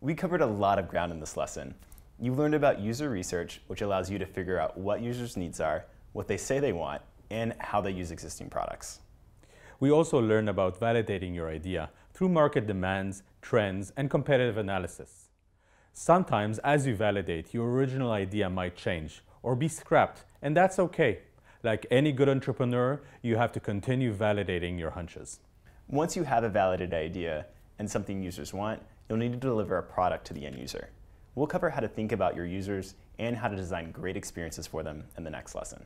We covered a lot of ground in this lesson. You learned about user research, which allows you to figure out what users' needs are, what they say they want, and how they use existing products. We also learned about validating your idea through market demands, trends, and competitive analysis. Sometimes, as you validate, your original idea might change or be scrapped, and that's okay. Like any good entrepreneur, you have to continue validating your hunches. Once you have a validated idea and something users want, you'll need to deliver a product to the end user. We'll cover how to think about your users and how to design great experiences for them in the next lesson.